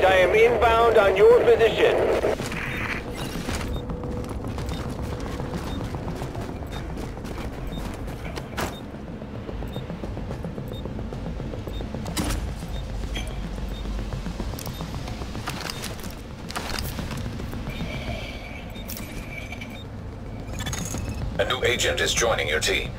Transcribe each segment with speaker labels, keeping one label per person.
Speaker 1: Agent, I am inbound on your position.
Speaker 2: A new agent is joining your team.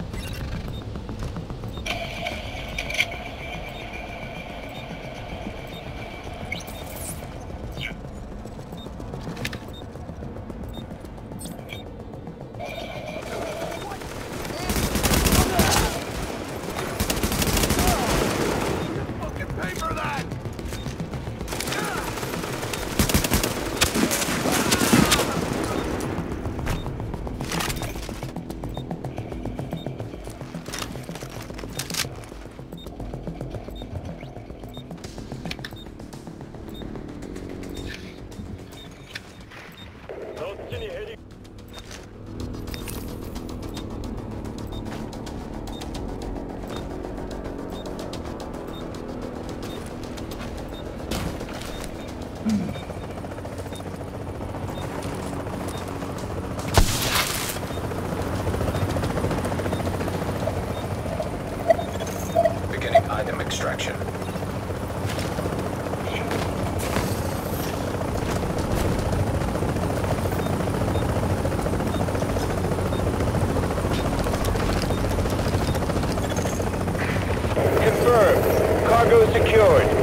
Speaker 2: Extraction.
Speaker 1: Confirmed. Cargo secured.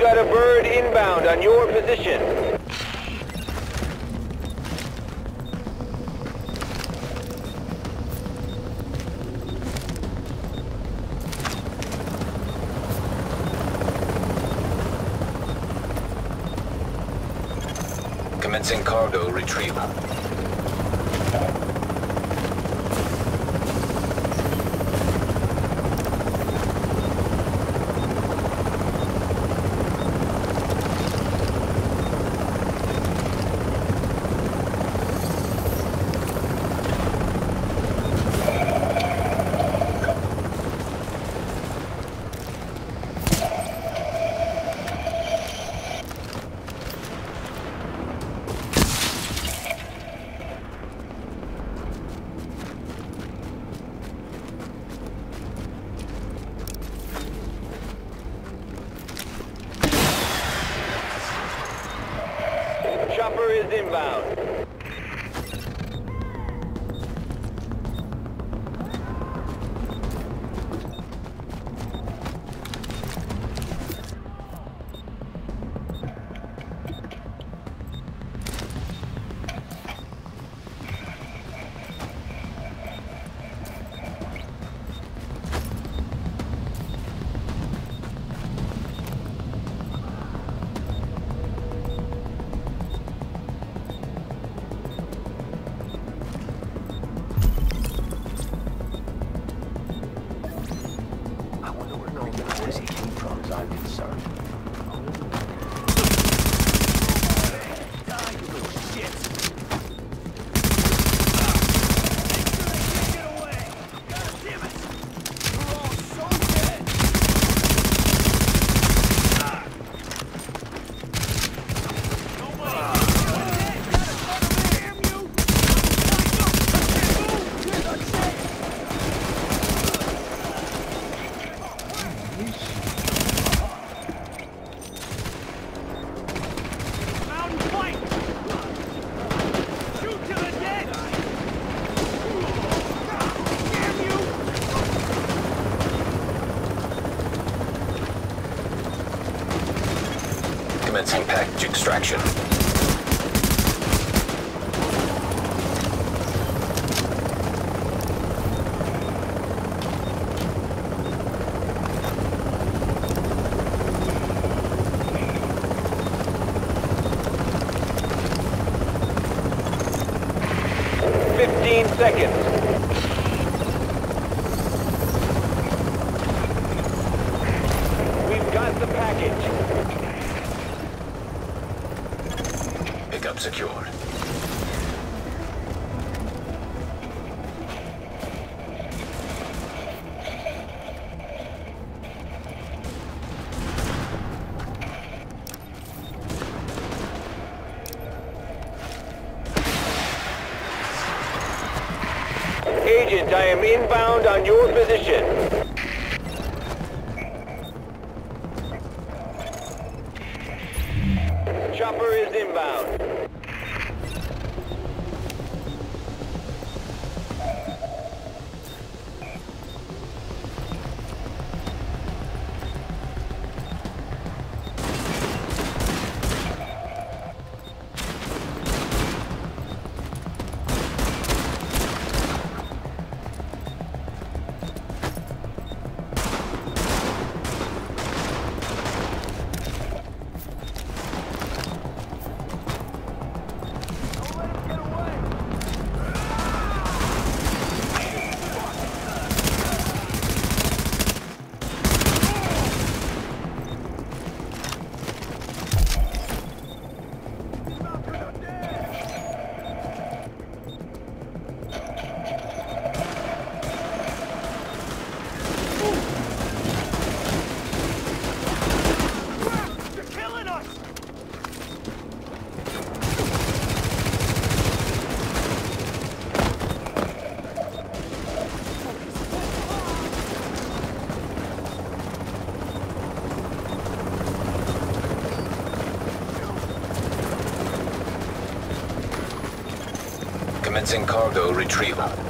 Speaker 1: Got a bird inbound on your position.
Speaker 2: Commencing cargo retrieval.
Speaker 1: Chopper is inbound.
Speaker 2: Commencing package extraction.
Speaker 1: Fifteen seconds. Agent, I am inbound on your position. Chopper is inbound.
Speaker 2: Commencing cargo retrieval.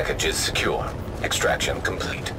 Speaker 2: Package is secure. Extraction complete.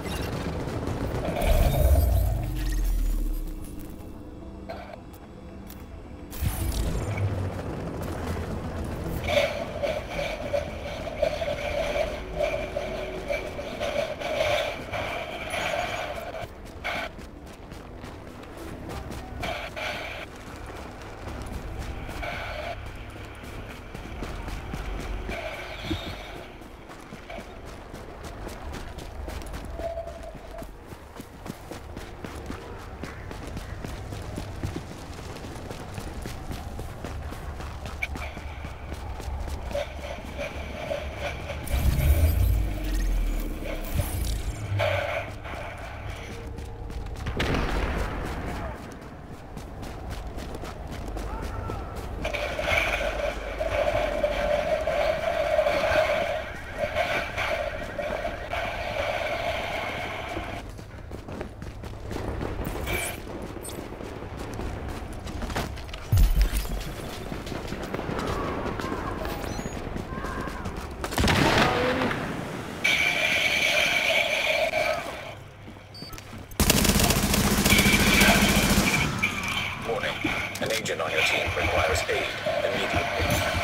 Speaker 2: An agent on your team requires aid immediately.